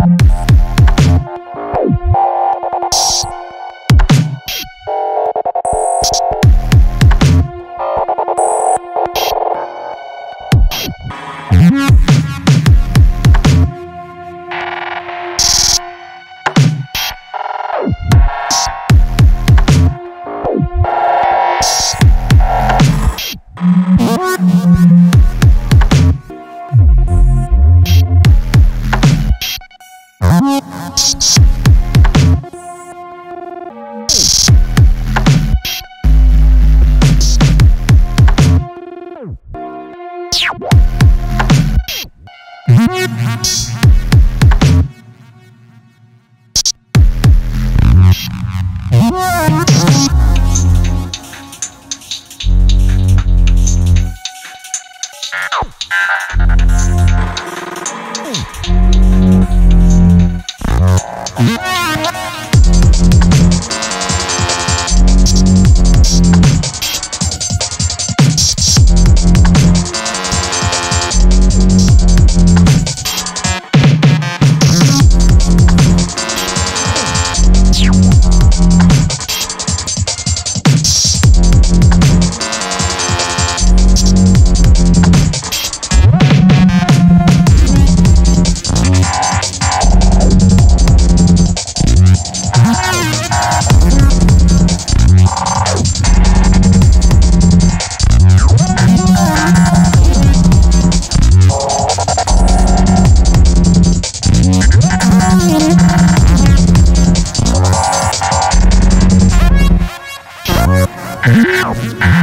Mm-hmm. Ow!